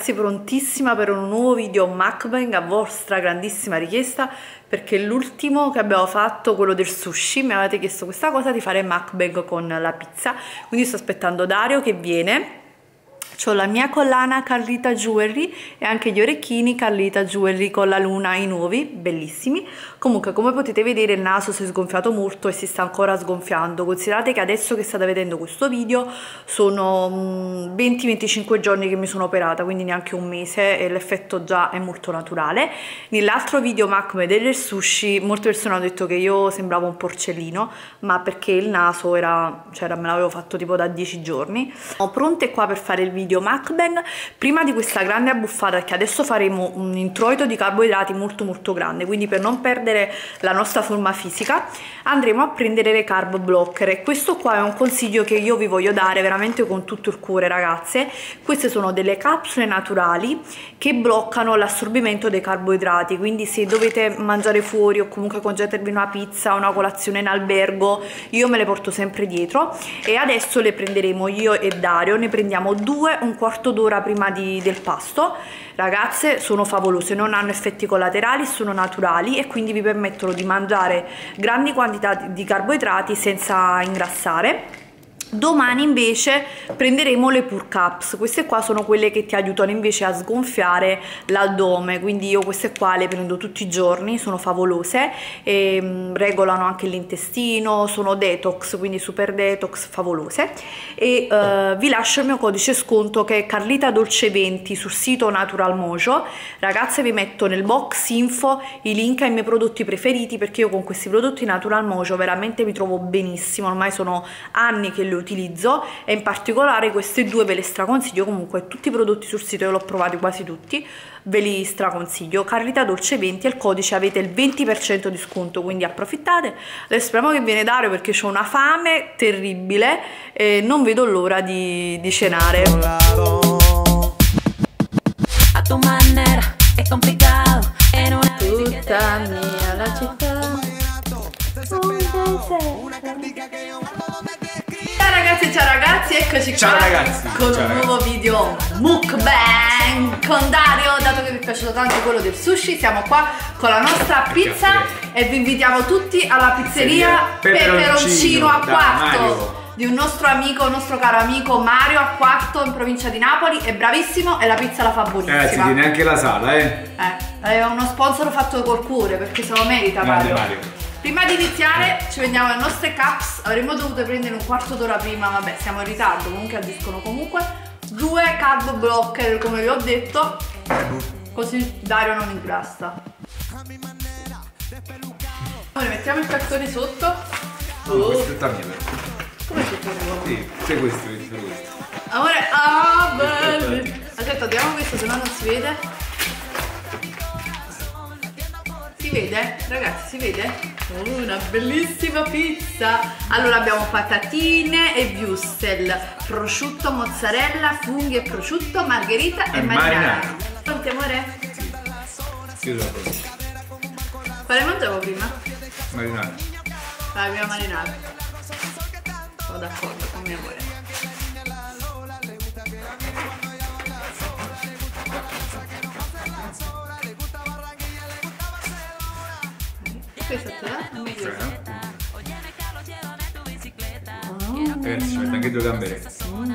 Ragazzi prontissima per un nuovo video mukbang a vostra grandissima richiesta perché l'ultimo che abbiamo fatto, quello del sushi, mi avete chiesto questa cosa di fare mukbang con la pizza. Quindi sto aspettando Dario che viene ho la mia collana Carlita Jewelry e anche gli orecchini Carlita Jewelry con la luna, i nuovi, bellissimi. Comunque come potete vedere il naso si è sgonfiato molto e si sta ancora sgonfiando. Considerate che adesso che state vedendo questo video sono 20-25 mm, giorni che mi sono operata, quindi neanche un mese e l'effetto già è molto naturale. Nell'altro video Macme del sushi molte persone hanno detto che io sembravo un porcellino, ma perché il naso era, cioè me l'avevo fatto tipo da 10 giorni. Sono pronte qua per fare il video video mukbang prima di questa grande abbuffata perché adesso faremo un introito di carboidrati molto molto grande quindi per non perdere la nostra forma fisica andremo a prendere le carb blocker. E questo qua è un consiglio che io vi voglio dare veramente con tutto il cuore ragazze. Queste sono delle capsule naturali che bloccano l'assorbimento dei carboidrati quindi se dovete mangiare fuori o comunque congetervi una pizza una colazione in albergo io me le porto sempre dietro. E adesso le prenderemo io e Dario ne prendiamo due un quarto d'ora prima di, del pasto. Ragazze sono favolose non hanno effetti collaterali sono naturali e quindi vi permettono di mangiare grandi quantità di carboidrati senza ingrassare Domani invece prenderemo le Pur Cups, queste qua sono quelle che ti aiutano invece a sgonfiare l'addome, quindi io queste qua le prendo tutti i giorni, sono favolose, e, um, regolano anche l'intestino, sono detox, quindi super detox, favolose. E uh, vi lascio il mio codice sconto che è Carlita Dolce 20 sul sito Natural Mojo. Ragazze vi metto nel box info i link ai miei prodotti preferiti perché io con questi prodotti Natural Mojo veramente mi trovo benissimo, ormai sono anni che li utilizzo e in particolare queste due ve le straconsiglio comunque tutti i prodotti sul sito io l'ho provati quasi tutti ve li straconsiglio. Carlita Dolce 20 e il codice avete il 20% di sconto quindi approfittate. Adesso speriamo che viene Dario perché ho una fame terribile e non vedo l'ora di, di cenare. Tutta mia la città. Un ragazzi, ciao ragazzi, eccoci ciao qua ragazzi. con ciao un ragazzi. nuovo video mukbang con Dario, dato che vi è piaciuto tanto quello del sushi, siamo qua con la nostra pizza e vi invitiamo tutti alla pizzeria Peperoncino a quarto di un nostro amico, un nostro caro amico Mario a quarto in provincia di Napoli, è bravissimo e la pizza la fa buonissima. Eh, si tiene anche la sala, eh. Eh, è uno sponsor fatto col cuore perché se lo merita Mario. Mario. Prima di iniziare ci vendiamo le nostre caps, avremmo dovuto prendere un quarto d'ora prima, vabbè siamo in ritardo, comunque agiscono comunque. Due carb blocker come vi ho detto, così Dario non ingrassa. Ora mettiamo il cartone sotto. No, oh. questo è tagliare. Come si fa? Sì, c'è questo, c'è questo. Amore, ah bello! Aspetta, diamo questo, se no non si vede. Si vede? Ragazzi, si vede? Oh, una bellissima pizza! Allora abbiamo patatine e wurstel, prosciutto, mozzarella, funghi e prosciutto, margherita e, e marinara. Pronti amore? Sì, lo so. Quale mangiamo prima? Marinara. La prima marinara. Sono d'accordo con mio amore. Questa te la? Non mi Sì. Oh. Eh, ci mette anche due gambere. Mm.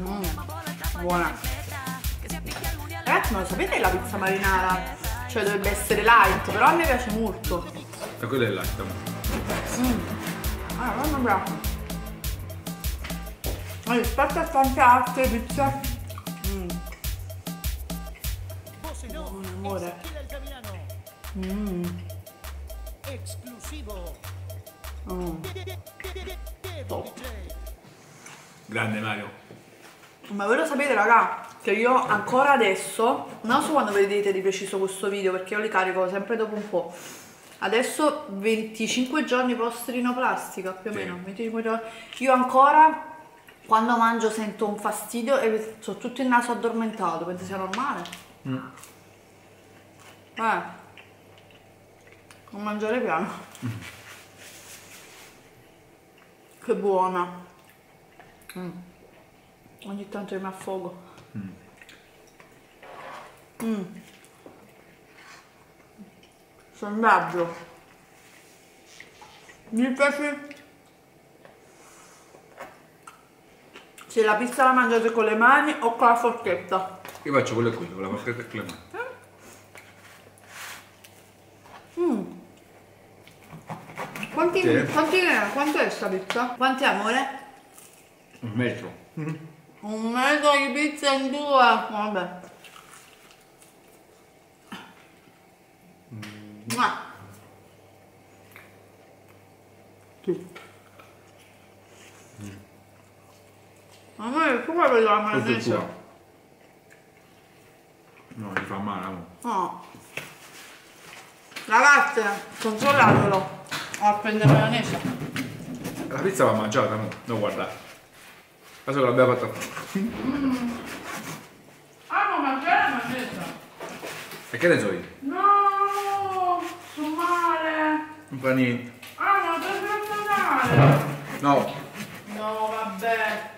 Mm. Buona. Ragazzi, ma lo sapete la pizza marinara? Cioè dovrebbe essere light, però a me piace molto. E quella è light. Mm. Ah, mamma mia. Ma rispetto a tante altre pizze amore. Mm. Esclusivo. Mm. Top. Grande Mario. Ma voi lo sapete raga, che io ancora adesso, non so quando vedete di preciso questo video perché io li carico sempre dopo un po'. Adesso 25 giorni post rinoplastica più o meno, 25 giorni. Io ancora quando mangio sento un fastidio e ho tutto il naso addormentato, penso sia normale. Mm. Eh. Non mangiare piano. Che buona. Mm. Ogni tanto mi affogo. Mm. Sondaggio. Mi piace se la pizza la mangiate con le mani o con la forchetta. Io faccio quello e quello, con la forchetta e con le mani. Quanti, Sì. quanti è? Quanto è sta pizza? Quanti è amore? Un metro. Un metro di pizza in due. Vabbè. Mua. Amore, come vedo la maionese? No, mi fa male, amore. No. Ragazze, controllatelo. A prendere maionese. La pizza va mangiata, amore. Non guardate. Adesso che l'abbiamo fatta. Ah, ma mangiare la maionese. E che ne so io? No, sto male. Non fa niente. Ah, ma fatto male. No. No, vabbè.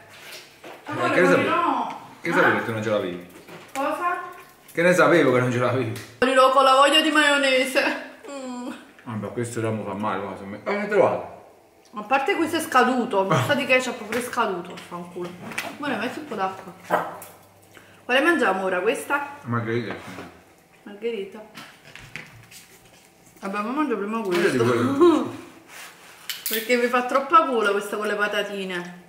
Amore, che ne poi sapevi? no. Che sapevo che tu non ce l'avevi? Cosa? Che ne sapevo che non ce l'avevi? Morirò con la voglia di maionese. Vabbè, questo ramo fa male, guarda. se me- Eh, trovato. A parte questo è scaduto, basta di ketchup pure scaduto, fanculo. Amore, metti un po' d'acqua. Quale mangiamo ora? Questa? Margherita. Margherita. Vabbè, ma mangio prima questo. Perché mi fa troppa culo questa con le patatine.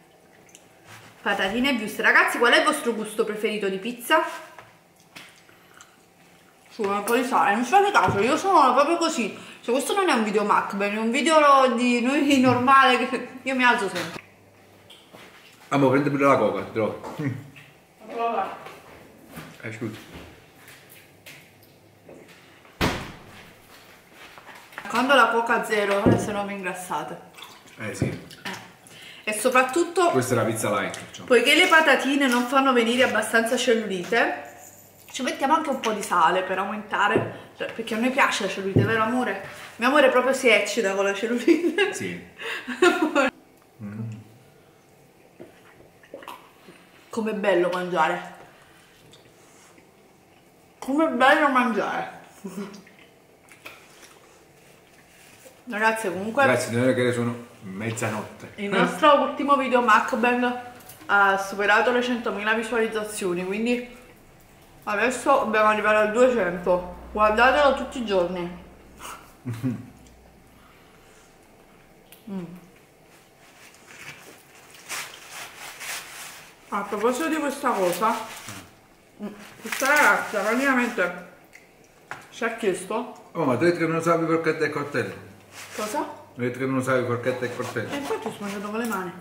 Patatine e. Ragazzi, qual è il vostro gusto preferito di pizza? Su, un po' di sale. Non ci fate caso, io sono proprio così. Cioè, questo non è un video Macbeth, è un video di noi normale che io mi alzo sempre. Amore, prendi pure la coca, ti trovo. Eh, scusa. Quando la coca zero, se no vi ingrassate. Eh sì. E soprattutto Questa è la pizza light. Diciamo. Poiché le patatine non fanno venire abbastanza cellulite, ci mettiamo anche un po' di sale per aumentare, cioè, perché a noi piace la cellulite, vero amore? Mio amore proprio si eccita con la cellulite. Sì. Com'è bello mangiare. Com'è bello mangiare. Ragazzi, comunque Grazie, non è che sono mezzanotte. il nostro ultimo video Macbang ha superato le 100.000 visualizzazioni, quindi adesso dobbiamo arrivare al 200. Guardatelo tutti i giorni. Mm. A proposito di questa cosa, mm, questa ragazza praticamente ci ha chiesto Oh, ma tu hai detto che non usavi forchetta e coltello. cosa? Mi hai detto che non usavi forchetta e coltello. E infatti sto mangiando con le mani.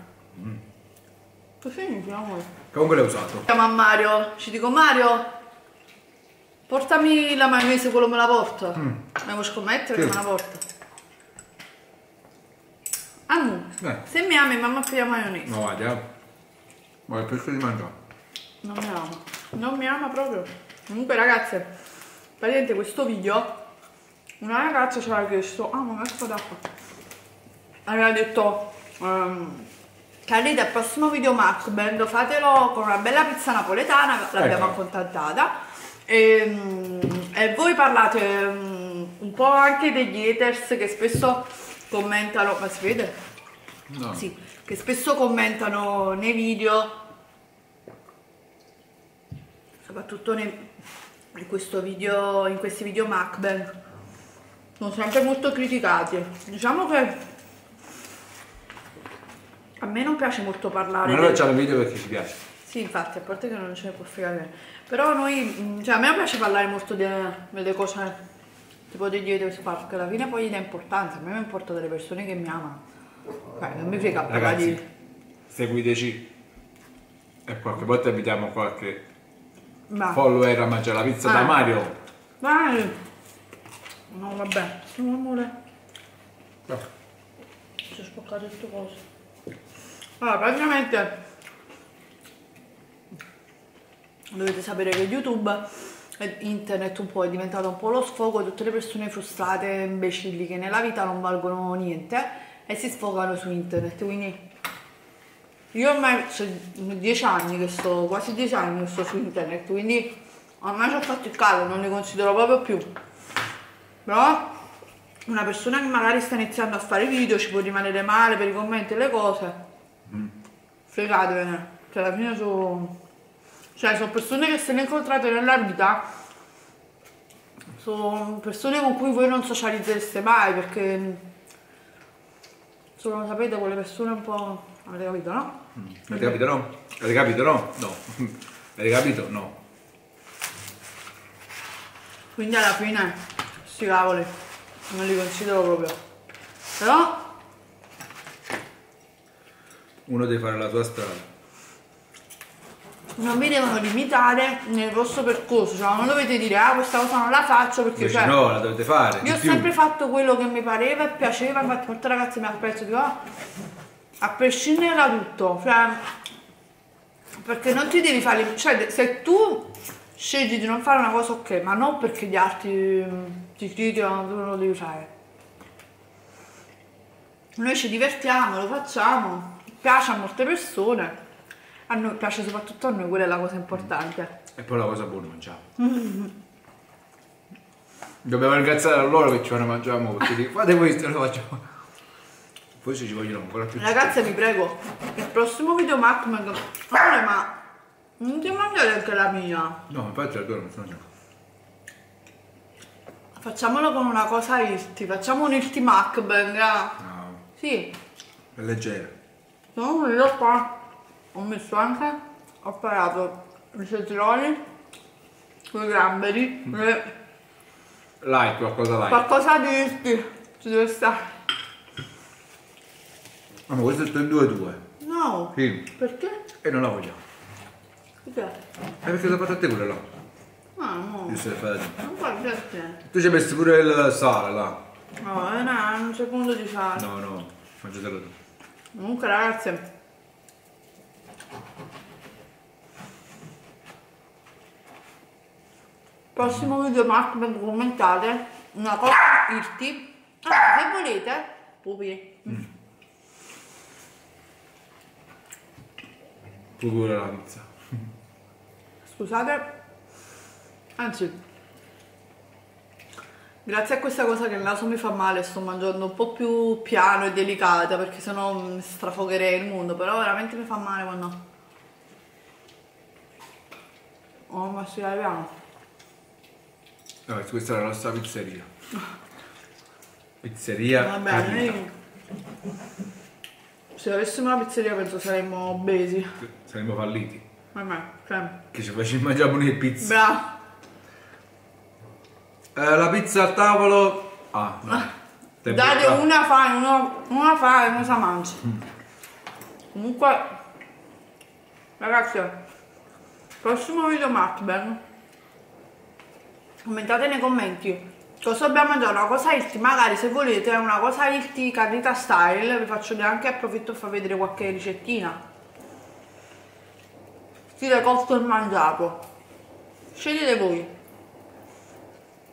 Così mi amore. Comunque l'hai usato. Chiamo a Mario, ci dico Mario, portami la maionese, quello me la porta. Devo scommettere Sì. che me la porta. Eh. se mi ami mamma per la maionese. No, guarda. Ma è pesce di mangiare. Non mi ama, non mi ama proprio. Comunque ragazze, praticamente questo video, una ragazza ci aveva chiesto, ah ma ecco d'acqua. Aveva detto, ehm, Carlita, il prossimo video Macband fatelo con una bella pizza napoletana, l'abbiamo Ecco. accontentata. E, mm, e voi parlate mm, un po' anche degli haters che spesso commentano, ma si vede? No. Sì, che spesso commentano nei video, soprattutto nei- in, questo video, in questi video Macbeth, sono sempre molto criticati. Diciamo che a me non piace molto parlare. Ma noi facciamo il video perché ci piace. Sì, infatti, a parte che non ce ne può fregare. Però noi, mh, cioè a me piace parlare molto de- delle cose, tipo degli haters, perché alla fine poi gli dà importanza, a me mi importa delle persone che mi amano. Cioè, non mi frega Ragazzi, di... seguiteci. E qualche volta invitiamo qualche Ma, follower a mangiare la pizza da Ah. Mario. vai! No, vabbè, no, amore, No. ci ho spoccato queste cose. Allora, praticamente dovete sapere che YouTube e internet un po' è diventato un po' lo sfogo di tutte le persone frustrate e imbecilli che nella vita non valgono niente e si sfogano su internet, quindi Io ormai sono dieci anni che sto, quasi dieci anni che sto su internet, quindi ormai ci ho fatto il caso, non li considero proprio più. Però una persona che magari sta iniziando a fare video ci può rimanere male per i commenti e le cose. Fregatevene. Cioè alla fine sono. Cioè sono persone che se ne incontrate nella vita. Sono persone con cui voi non socializzereste mai perché. Solo sapete quelle persone un po'. Avete capito, no? Avete capito no? Avete capito no? No. Avete capito? No. Quindi alla fine, sti cavoli, non li considero proprio. Però, Uno deve fare la sua strada. Non vi devono limitare nel vostro percorso, cioè non dovete dire, ah questa cosa non la faccio perché Invece cioè, no, la dovete fare. io ho più. sempre fatto quello che mi pareva e piaceva, infatti molte ragazze mi apprezzano, dico, ah, a prescindere da tutto, cioè, perché non ti devi fare, cioè se tu scegli di non fare una cosa ok, ma non perché gli altri mm, ti criticano, tu non lo devi fare. Noi ci divertiamo, lo facciamo, piace a molte persone, a noi piace soprattutto a noi, quella è la cosa importante. E poi la cosa buona mangiamo. Dobbiamo ringraziare a loro che ci fanno mangiare mo, perché dico, fate questo, lo facciamo. Forse ci vogliono ancora più. Ragazze vi prego, il prossimo video Macman, amore ma non ti mangiare anche la mia. No, infatti la tua non sono Facciamolo con una cosa irti, facciamo un irti Macbang. eh. No, Sì, è leggera. no, io qua ho messo anche, ho parato i cetrioli, i gamberi, e Light, qualcosa light. qualcosa di irti ci deve stare. Ah, ma questo è il tuo 2-2. No, Sì. perché? E non la vogliamo. Perché? È perché l'ho fatto a te quella là. Ah no, per fare. non fai perché? Tu ci hai messo pure il sale là. No, è una- un secondo di fare. No, no, mangiatelo tu. Comunque ragazze Prossimo video Macbeth commentate una cosa irti ah, se volete pupi. Tu pure la pizza. scusate. Anzi grazie a questa cosa che il naso mi fa male sto mangiando un po' più piano e delicata perché sennò strafogherei il mondo però veramente mi fa male quando oh ma si piano No, questa è la nostra pizzeria. Pizzeria. Va bene, Carlita. noi- se avessimo una pizzeria penso saremmo obesi. Saremmo falliti. Vabbè, cioè, Che ci facciamo mangiare pure le pizze. bravo. Eh, la pizza al tavolo. Ah, no. Tempo- Date ah, una fai, una, una fai e una sa mangia. Comunque, ragazzi, prossimo video Macbeth. Commentate nei commenti cosa dobbiamo mangiare, una cosa healthy, magari se volete una cosa healthy carnita style, vi faccio neanche approfitto per far vedere qualche ricettina. Stile cotto e mangiato. Scegliete voi.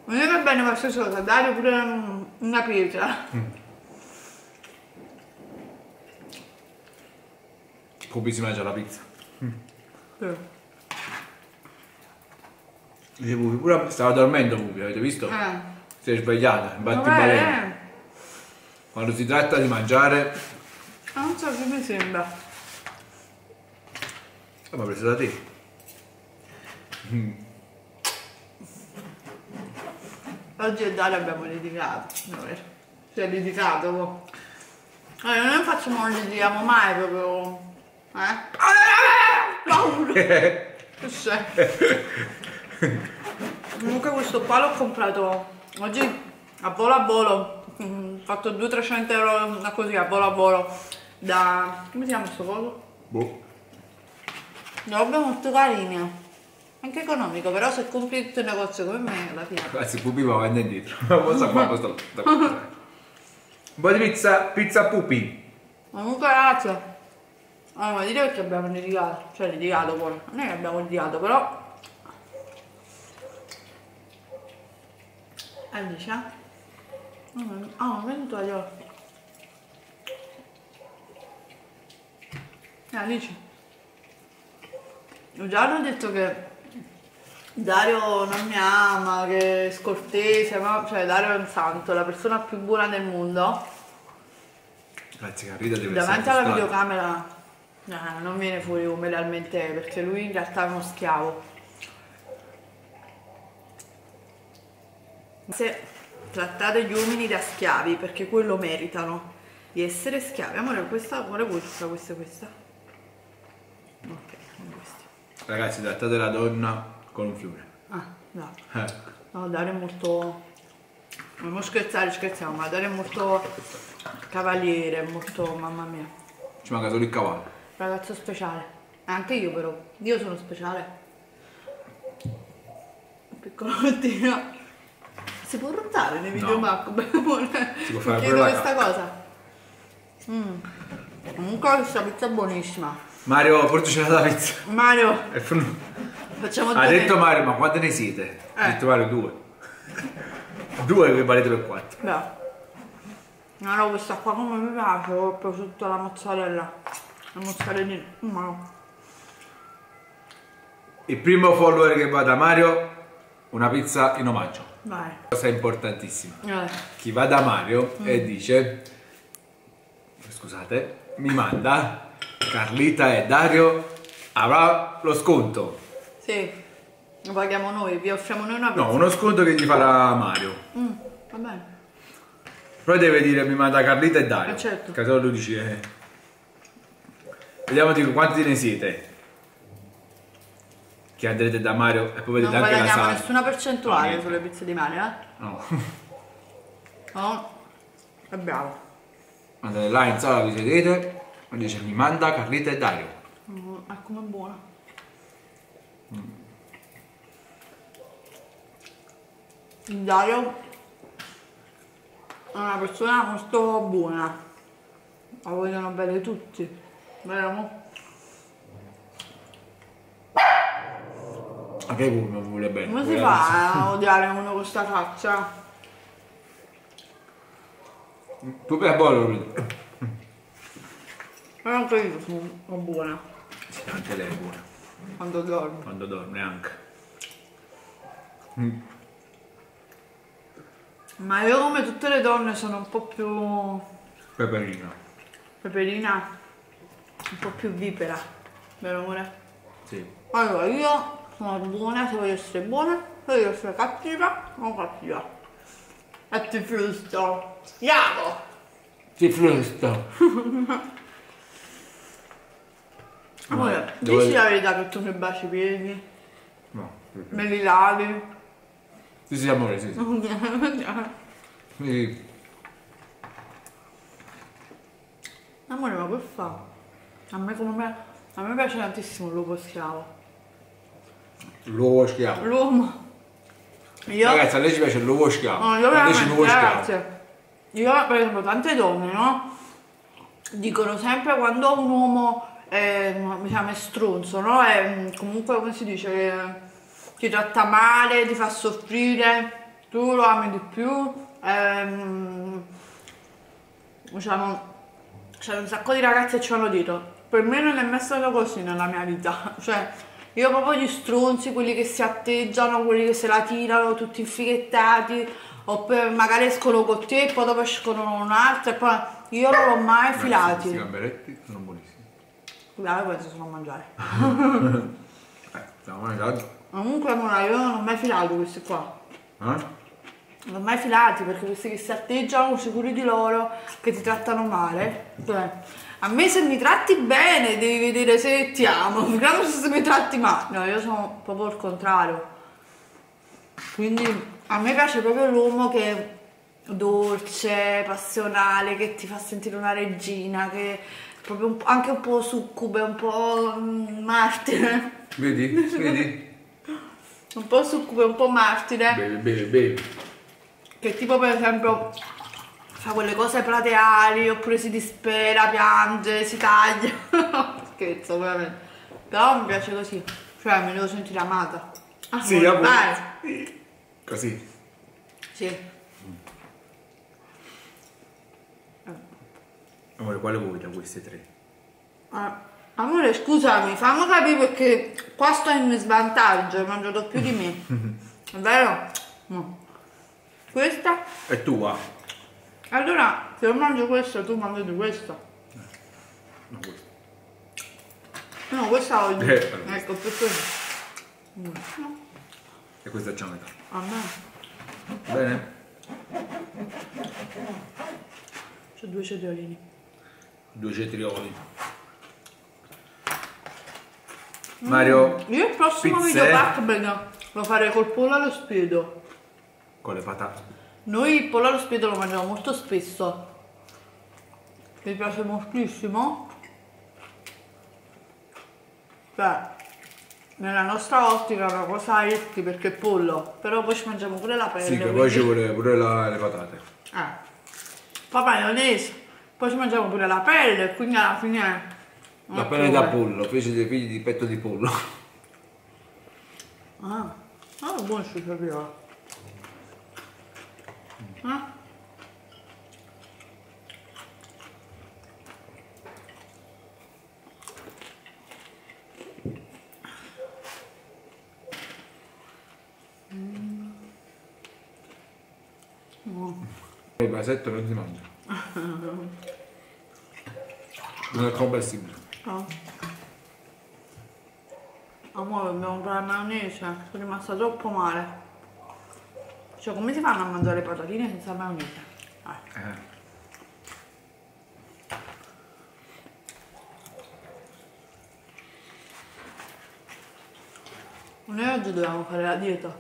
Non è va bene qualsiasi cosa, date pure un- una pietra. Pupi si mangia la pizza. Sì. Dice Pupi, pure stava dormendo Pupi, avete visto? Eh. Si è svegliata, infatti balena. eh. Quando si tratta di mangiare, Ah, Non so che mi sembra. eh, ma preso da te. Oggi e Dario abbiamo litigato. Si è litigato. boh. Allora, noi non facciamo, non litighiamo mai proprio. Eh? Paolo! Che c'è? Comunque questo qua l'ho comprato oggi a volo a volo. Mm, Ho fatto 200-300 euro così a volo a volo. Da. come si chiama questo coso? Boh. Robe molto carine. Anche economico, però se compri tutto il negozio come me alla fine. Anzi, Pupi va avanti e indietro. Sta- sta- Un po' di pizza, pizza Pupi. Comunque ragazzi, allora ma dire perché abbiamo litigato, cioè litigato poi, non è che abbiamo litigato però... Alicia? È venuto io. Ah, dici? Già hanno detto che Dario non mi ama, che è scortese, ma cioè Dario è un santo, la persona più buona del mondo. Grazie Carita deve Davanti alla videocamera eh, non viene fuori come realmente è, perché lui in realtà è uno schiavo. Se trattate gli uomini da schiavi, perché quello meritano di essere schiavi. Amore, questa, quale questa, questa e questa? Ok, questi. Ragazzi, trattate la donna con un fiore. Ah, no. Eh. No, Dario è molto... Non scherzare, scherziamo, ma Dario è molto cavaliere, è molto... mamma mia. Ci manca solo il cavallo. Ragazzo speciale. Anche io però. Io sono speciale. Piccolo mattino. Si può ruttare nei video No. Mac? Si può fare Chiedo questa cosa. Mm. Comunque questa pizza è buonissima. Mario, portacela la pizza. Mario, facciamo Ha detto Mario, ma quante ne siete? Ha Eh. detto Mario due. due che valete per quattro. Beh. No, no, questa qua come mi piace, proprio tutta la mozzarella. La mozzarellina. Mm. Il primo follower che va da Mario, una pizza in omaggio. Vai. Cosa importantissima. Eh. Chi va da Mario e dice, scusate, mi manda Carlita e Dario avrà lo sconto. Sì. Lo paghiamo noi, vi offriamo noi una pizza. No, uno sconto che gli farà Mario. Mm, va bene. Poi deve dire mi manda Carlita e Dario. Eh, certo. Solo lui dice. eh. Vediamo di quanti ne siete. Che andrete da Mario e poi vedete Non anche la sala. nessuna percentuale niente. sulle pizze di Mario, eh? No. No. È bravo. Andate là in sala, vi sedete e dice mi manda Carlita e Dario. Mm, è come buona. Il Dario è una persona molto buona. La vogliono bene tutti. Vero? Anche non vuole bene. Come si fa a odiare uno con questa faccia? Tu per bollo. Ma anche io sono buona Sì, anche lei è buona. quando dormo. Quando dorme anche. Ma io come tutte le donne sono un po' più Peperina. peperina, un po' più vipera, vero amore? Sì. Allora io sono buona se voglio essere buona, se voglio essere cattiva, sono cattiva. E ti frusto. Andiamo! Ti frusta. Amore, dove- dici la verità che tu mi baci i piedi, No. me li lavi. Sì, sì, amore, sì. sì. Amore, ma che fa? A me come me, a me piace tantissimo l'uomo schiavo. L'uovo schiavo. L'uomo. Io Ragazzi, a lei ci piace l'uovo schiavo. No, io veramente, l'uovo schiavo. ragazzi, io per esempio tante donne, no? Dicono sempre quando un uomo è, mi chiama è stronzo, no? È mm, comunque come si dice, eh, ti tratta male, ti fa soffrire, tu lo ami di più. ehm, diciamo, c'è un sacco di ragazze che ci hanno detto, per me non è mai stato così nella mia vita, cioè io proprio gli stronzi, quelli che si atteggiano, quelli che se la tirano tutti infighettati, oppure magari escono con te e poi dopo escono con un altro e poi io non l'ho mai Questi filati. gamberetti sono buonissimi. Scusate, penso sono a mangiare. Eh, stiamo mangiando. Comunque amore, io non ho mai filato questi qua. Eh? Non ho mai filati perché questi che si atteggiano sicuri di loro, che ti trattano male. Cioè, a me se mi tratti bene devi vedere se ti amo, figuriamoci se mi tratti male. No, io sono proprio il contrario. Quindi a me piace proprio l'uomo che è dolce, passionale, che ti fa sentire una regina, che è proprio un po'- anche un po' succube, un po' mm, martire. Vedi? Vedi? Un po' succube, un po' martire. Bevi, bevi, bevi. Che tipo per esempio fa quelle cose plateali oppure si dispera, piange, si taglia. Scherzo, ovviamente. Però mi piace così. Cioè mi devo sentire amata. Ah, Sì, vuole- amore. eh, Così. sì. Amore, quale vuoi da queste tre? Eh, Amore, scusami, fammi capire perché qua sto in svantaggio, hai mangiato più di me. È vero? No. Questa? È tua? Allora, se io mangio questo, tu mangi di questo. No, questa. No, questa oggi. Eh, allora. ecco, per questo. Mm, no, E questa è già metà. a me. Bene? C'ho due cetriolini. Due cetrioli. Mario, Io il prossimo Pizze. video Pac-Man lo farei col pollo allo spiedo. con le patate. Noi il pollo allo spiedo lo mangiamo molto spesso. Mi piace moltissimo. Cioè, nella nostra ottica è una cosa healthy perché è pollo, però poi ci mangiamo pure la pelle. Sì, che poi ci vuole pure la- le patate. Eh. Poi maionese, poi ci mangiamo pure la pelle, quindi alla fine... La pelle da pollo, feci dei figli di petto di pollo. Ah, ah buono ci capiva. Ah. Il vasetto non si mangia. Non è commestibile. Ah. Amore, dobbiamo la maionese, sono rimasta troppo male. Cioè, come si fanno a mangiare le patatine senza maionese? Eh. Eh. Noi oggi dovevamo fare la dieta.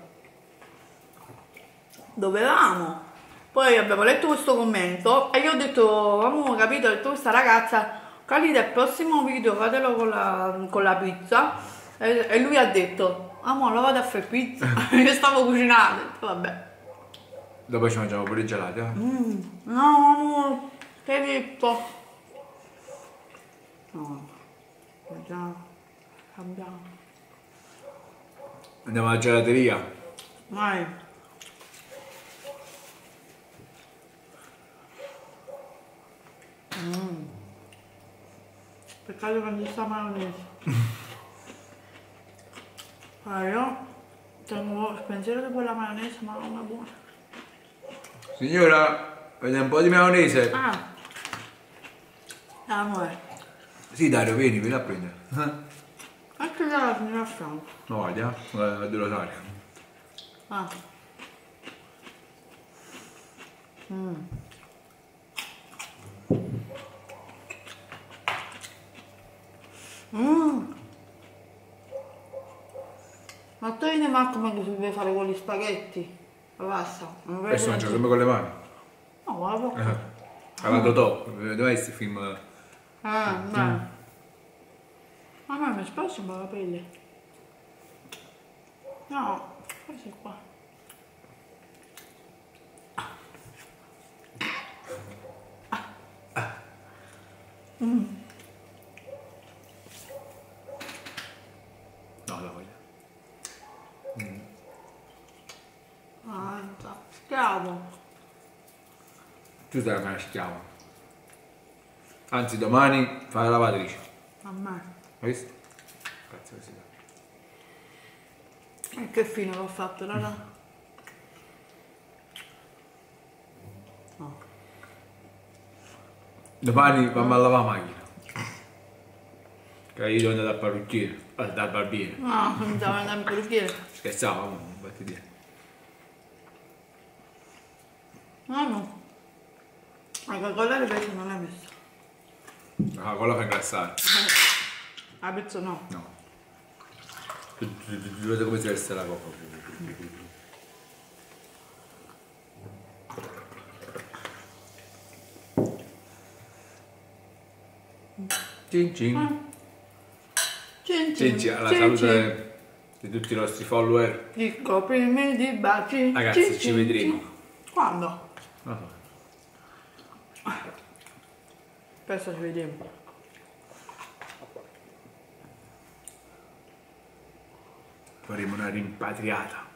Dovevamo. Poi abbiamo letto questo commento e io ho detto, avevo capito, ho detto questa ragazza, Calida, il prossimo video fatelo con la, con la pizza. E, e lui ha detto, amore, lo vado a fare pizza. io stavo cucinando, vabbè. Dopo ci mangiamo pure i gelati, eh? Mm, no, amore, che detto? No, già, cambiamo. Andiamo alla gelateria. Vai. Mm. Peccato che non ci sta maionese. Ah, io tengo il pensiero di quella maionese, ma non è buona. Signora, vede un po' di maionese. Ah. Amore, Sì, Dario, vieni, vieni a prendere. Eh? anche la signora a fianco. No, voglia, eh, di rosario. Ah. Mm. Mm. Ma tu ne manco ma che si deve fare con gli spaghetti? Ma Basta. Non vedo Adesso niente. sempre con le mani. No, guarda. Eh. Alla Totò, vedeva questi film. Ah, dai. Ma a me mi spazio la pelle. No, questo è qua. No, la voglia. Ah, schiavo. Tu sei una schiava. Anzi, domani fai la lavatrice. A me. Hai visto? Cazzo si dà. E che fine l'ho fatto, raga? No. Domani vamo a lavare la macchina. Che io devo andare dal parrucchiere, dal barbiere. No, mi devo andare in perché. Scherzavo, non batti dire. No, no. La Coca-Cola invece non l'hai messa. Ah, quello fa ingrassare. La pizza no. No. Vedete come si veste la coca. Cin cin. Cin Cin cin, alla salute di tutti i nostri follower. Ti coprimi di baci. Ragazzi, Cin, ci vedremo. Quando? Non so. Adesso ci vediamo. Faremo una rimpatriata.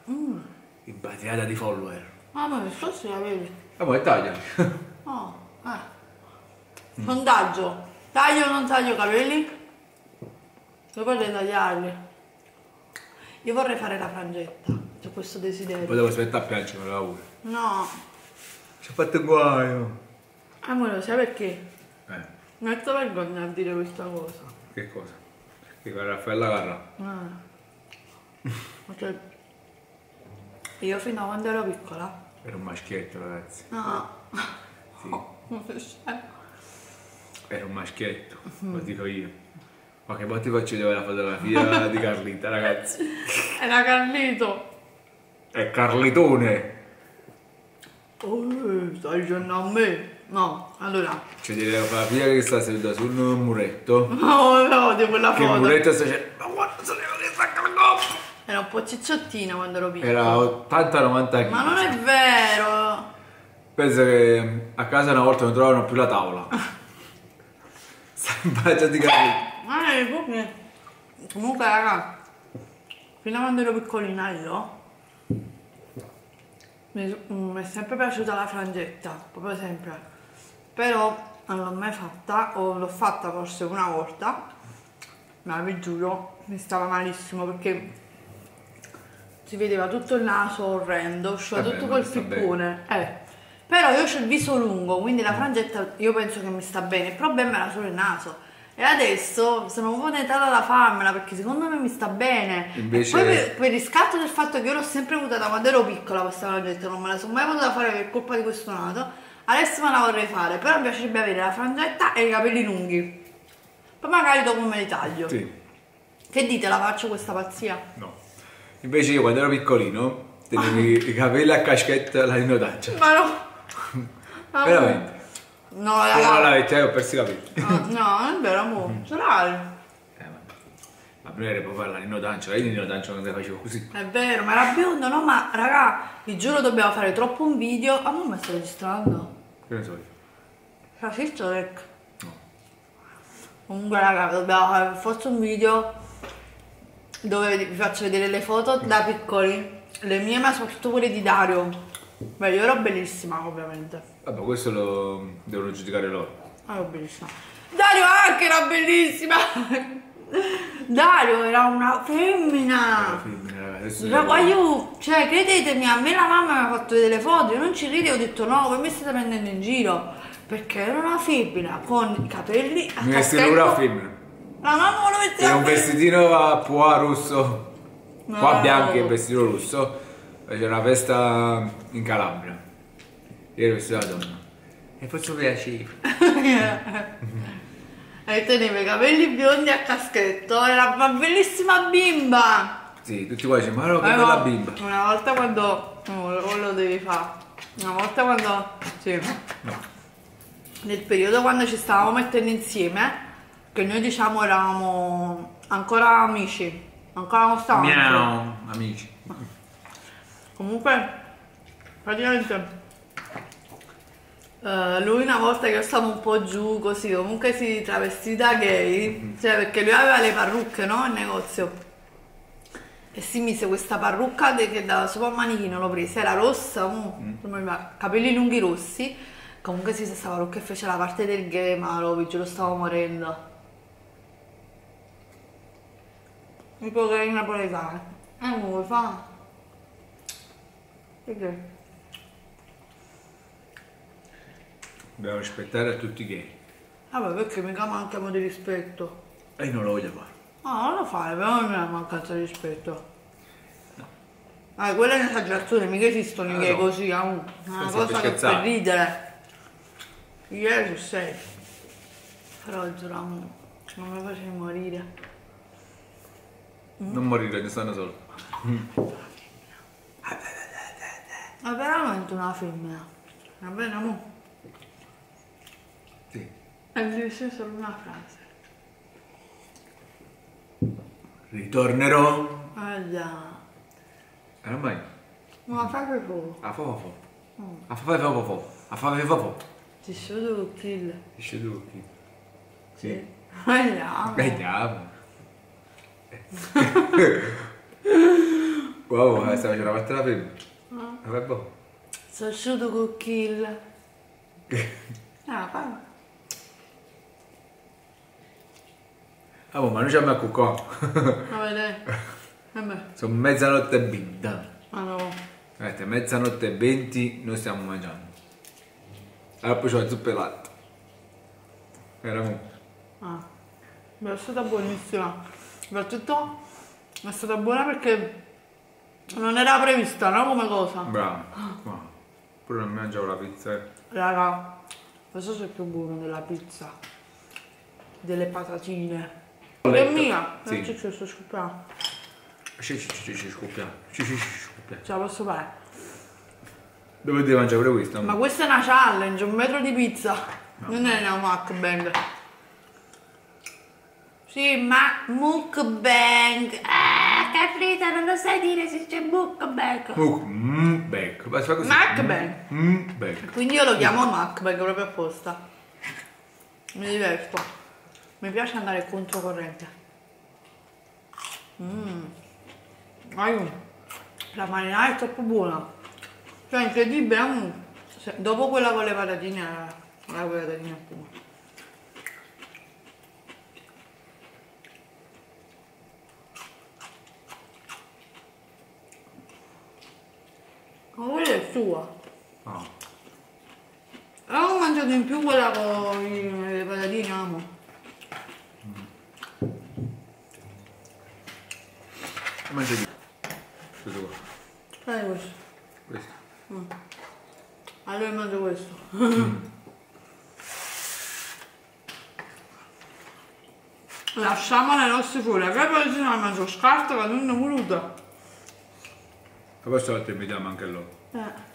Rimpatriata di follower. Ah, ma mi sto si la vedi. Ah, poi taglia. Oh, eh. Sondaggio. Taglio o non taglio i capelli? Io vorrei tagliarli. Io vorrei fare la frangetta. C'è questo desiderio. Poi devo aspettare a piangere la pure. No. Ci ha fatto guaio. Amore, sai perché? Eh, Metto vergogna a dire questa cosa. che cosa? Che Raffaella Carra. Ah. Perché io fino a quando ero piccola. Era un maschietto, ragazzi. No. Sì, Non so se- era un maschietto, lo dico io. Qualche volta ti faccio vedere la fotografia di Carlita, ragazzi. Era Carlito. È Carlitone. Oh, stai dicendo a me? No, allora. C'è delle fotografia che sta seduta sul muretto. No, no, odio quella Che il foto. muretto sta dicendo, ma guarda, se ne che sta cagando. Era un po' cicciottina quando ero piccola. Era 80-90 kg. Ma non è vero. Penso che a casa una volta non trovavano più la tavola. Pancia di Carlita. Ma è proprio... Comunque, raga, fino a quando ero piccolina io... Mm, mi è sempre piaciuta la frangetta, proprio sempre. Però non l'ho mai fatta, o l'ho fatta forse una volta, ma vi giuro, mi stava malissimo perché si vedeva tutto il naso orrendo, usciva tutto quel fippone. Eh. Però io ho il viso lungo, quindi la frangetta io penso che mi sta bene. Il problema era solo il naso. E adesso sono un po' tentata da farmela perché secondo me mi sta bene. Invece- poi per, per riscatto del fatto che io l'ho sempre avuta da quando ero piccola questa frangetta, non me la sono mai potuta fare per colpa di questo naso. Adesso me la vorrei fare, però mi piacerebbe avere la frangetta e i capelli lunghi. Poi magari dopo me li taglio. Sì, Che dite, la faccio questa pazzia? no. Invece io quando ero piccolino tenevo i- i capelli a caschetta alla rinodaccia. Ma no! Ma- Veramente. No, raga. non la vecchia ho perso i capelli. No, no, non è vero, amore. Ce l'hai. Eh. Ma prima era proprio la rinodaccia, io rinodaccia quando facevo così. È vero, ma era biondo, no? Ma raga, vi giuro dobbiamo fare troppo un video. Ah, ma mi sto registrando. Che ne so io. L'ha visto, Rec? No. Comunque, raga, dobbiamo fare forse un video dove vi faccio vedere le foto da piccoli. Le mie, ma soprattutto quelle di Dario. Beh, io ero bellissima, ovviamente. Vabbè, questo lo devono giudicare loro. Ah, ero bellissima. Dario anche era bellissima! Dario era una femmina! Alla femmina, ragazzi, devo- io, cioè, credetemi, a me la mamma mi ha fatto vedere le foto, io non ci ridevo, ho detto no, voi mi state prendendo in giro, perché era una femmina con i capelli a Mi vestivo caschetto. pure a femmina. La mamma me lo metteva Era un vestitino a pois rosso, No. qua bianco e vestito rosso. e C'era una festa in Calabria. Io ero vestito da donna. E faccio piacere. E teneva i capelli biondi a caschetto, era una bellissima bimba! Sì, tutti qua dicono, ma che Eh, bella bimba. Una volta quando... No, lo lo devi fare. Una volta quando... Sì. No. nel periodo quando ci stavamo mettendo insieme, che noi diciamo eravamo ancora amici, ancora non stavamo. Miau, amici. Comunque, praticamente, eh, lui una volta che io stavo un po' giù così, comunque si travestì da gay, cioè perché lui aveva le parrucche, no? In negozio. E si mise questa parrucca de- che da sopra manichino l'ho presa, era rossa, come mi va- capelli lunghi rossi. Comunque si stava parrucca e fece la parte del gay, ma lo lo stavo morendo. Un po' che in napoletano. Eh, non vuoi fare? Perché? Dobbiamo rispettare a tutti i gay. Vabbè, perché mica manchiamo di rispetto. E io non lo voglio fare. No, non lo fai, però non è una mancanza di rispetto. Ah, quella è un'esagerazione, mica esistono i Ah, gay no. così, ah, uh, è una Sì, cosa che per ridere. Ieri su sei. Però giuramo, non mi facevi morire. Non morire, ne stanno solo. Ma veramente una femmina. Va bene, amore? Sì. E devi dire solo una frase. Ritornerò. Ah già. E non mai. Una frase solo. A fo fo. A fa fa fo fo. A fa fa fo. Ti sciuto kill. Esce tu qui. Sì. Andiamo. Vediamo. wow, eh, stavo facendo la parte della prima. Vabbè, boh. Sono asciutto con kill. Ah, fa. Ah, boh, ma noi ci abbiamo qua. Ma vedete? Eh Sono mezzanotte e 20. ma no. Vedete, mezzanotte e 20 noi stiamo mangiando. Allora poi c'ho la zuppa e latte. Era mo. Ah, beh, è stata buonissima. Soprattutto è stata buona perché non era prevista, no? Come cosa. Bravo. Wow. Pure non mangiavo la pizza. eh. Raga, questo è più buono della pizza. Delle patatine. È mia. Sì. C'è questo scoppiamo. Sì, sì, sì, sì, scoppia. Sì, sì, sì, scoppia. Ce la posso fare. Dove devi mangiare pure questo? Ma questa è una challenge, un metro di pizza. Non è una mukbang. Sì, ma mukbang. Ah, Carlita, non lo sai dire se c'è mukbang. Mukbang. Mm, back. Quindi io lo chiamo mukbang proprio apposta. Mi diverto. Mi piace andare controcorrente. Mmm. Aiuto. La marinara è troppo buona. Cioè, incredibile. mm. Se- dopo quella con le patatine, la patatine è buona. Ma quella è sua. Ah. Avevo mangiato in più quella con le patatine, amo. Mangia di. Questo qua. Fai questo. Questo. Allora mangio questo. Lasciamo le nostre fuori. Che poi se no mangio scarto che non è voluta. La prossima volta invitiamo anche loro. Eh.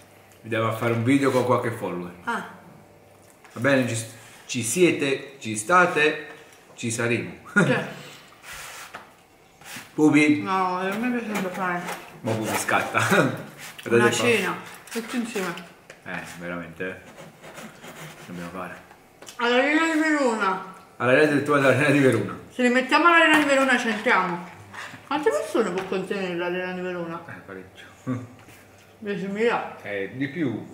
Vediamo a fare un video con qualche follower. Ah, Va bene? Ci, ci siete, ci state, ci saremo. cioè, Pupi? no, a me piacerebbe fare Ma Pupi scatta. una cena. Tutti insieme. Eh, veramente. Dobbiamo fare. All'arena di Verona. All'arena del tuo all'arena di Verona. Se li mettiamo all'arena di Verona ci entriamo. Quante persone può contenere l'arena di Verona? Eh, parecchio. 10.000? Eh, di più.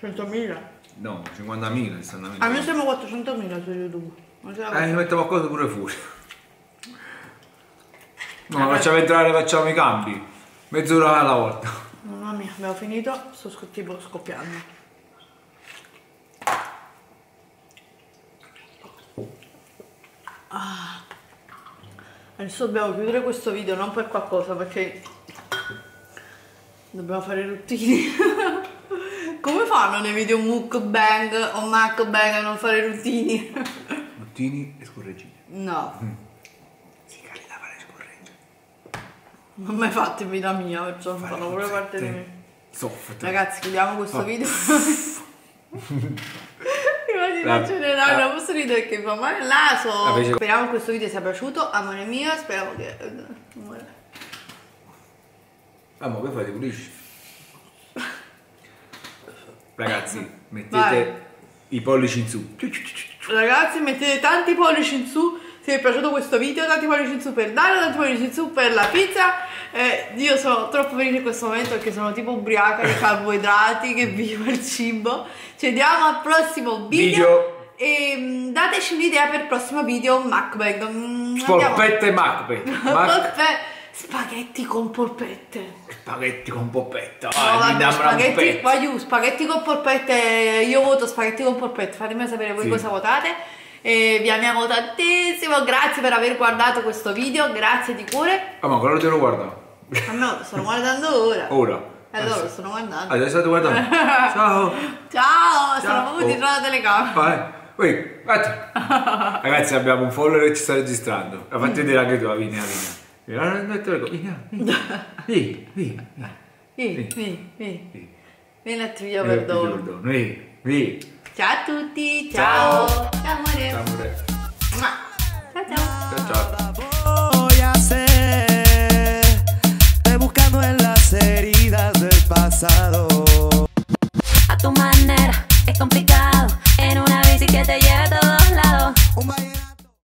100.000? No, 50.000, 60.000. A me siamo 400.000 su YouTube. Non Eh, mettiamo qualcosa pure fuori. No, Vabbè. facciamo entrare, facciamo i cambi. Mezz'ora alla volta. Mamma mia, abbiamo finito, sto sc- tipo scoppiando. Ah. Adesso dobbiamo chiudere questo video non per qualcosa perché dobbiamo fare i ruttini. Come fanno nei video mukbang o mukbang a non fare ruttini? Bottini e scorreggine. No, Si carica fare scorregge. Non mai fatto in vita mia, perciò non fanno pure parte di me. Soft. Ragazzi, chiudiamo questo Oh. video. No, la- non posso ridere che fa male il naso. Speriamo che questo video sia piaciuto, amore mio, speriamo che... Ah, ma che fate, pulisci? Ragazzi, mettete Vai. i pollici in su. Ragazzi, mettete tanti pollici in su se vi è piaciuto questo video, tanti pollici in su per Dario, tanti pollici in su per la pizza. Eh, io sono troppo felice in questo momento perché sono tipo ubriaca di carboidrati che vivo il cibo. Ci vediamo al prossimo video. Video. E mm, dateci un'idea per il prossimo video mukbang. Mm. Polpette macpe. Mac- Polpe- Spaghetti con polpette. spaghetti con poppetta. No, Vai, mi vabbè, spaghetti, voglio spaghetti con polpette, io voto spaghetti con polpette, fatemi sapere voi Sì. cosa votate. E vi amiamo tantissimo, grazie per aver guardato questo video, grazie di cuore. Ah, ma quello te lo guardo. A me lo sto guardando ora. Ora. E allora lo sto guardando. Adesso state guardando. Ciao. Ciao, sono proprio dietro la telecamera. Vai. Ui, aspetta. Ragazzi, abbiamo un follower che ci sta registrando. La fatti vedere anche tu, la Vinia, Vinia. Vieni, non te lo dico. Vieni, vieni. Vieni, vieni. Vieni, vieni, vieni. Vieni. Vieni a Trivia Eh, Perdono. perdono. Vieni, vieni. Ciao a tutti, ciao. Ciao, amore. Ciao amore. Ciao ciao. Ciao. Voy a hacer buscando en las heridas del pasado. A tu manera es complicado en una bici que te lleve a todos lados.